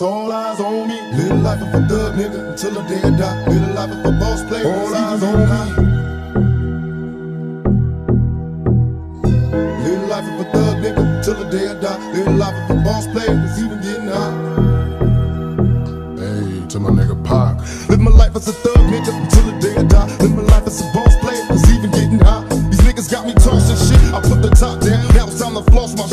All eyes on me. Little life of a thug nigga until the day I die. Little life of a boss player. All eyes on me. Little life of a thug nigga until the day I die. Little life of a boss player is even getting high. Hey, to my nigga Pac. Live my life as a thug nigga until the day I die. Live my life as a boss player is even getting high. These niggas got me tossing shit. I put the top down. Now it's time to floss my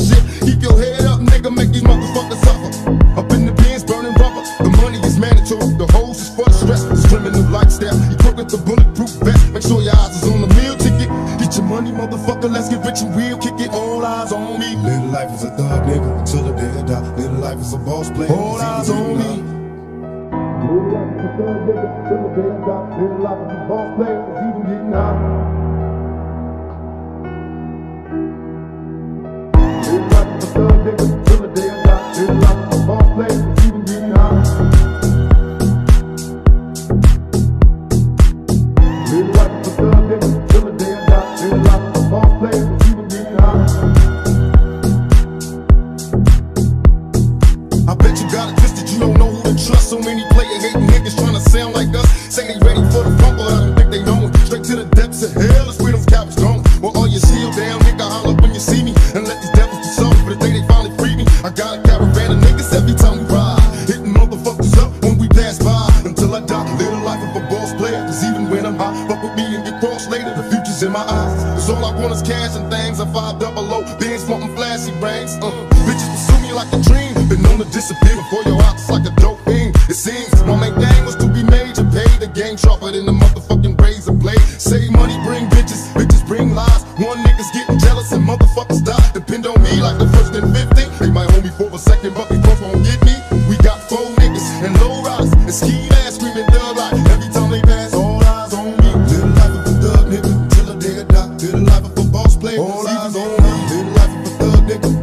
with the bulletproof vest. Make sure your eyes is on the meal ticket. Get your money, motherfucker. Let's get rich and real. Kick it. All eyes on me. Little life is a thug nigga until the day I die. Little life is a boss player. All eyes on me. Little life is a thug nigga until the day I die. Little life is a boss player. It's even getting high. High, fuck with me and get crossed later. The future's in my eyes. Cause all I want is cash and things. I five double O, bands wanting flashy rings. Uh, bitches pursue me like a dream. Been known to disappear before your eyes like a dope fiend. It seems my main thing was to be major. Pay the game sharper than the motherfucking razor blade. Save money, bring bitches. Bitches bring lies. One nigga's getting jealous and motherfuckers die. Depend on me like the first and 15. They might hold me for a second, but nigga.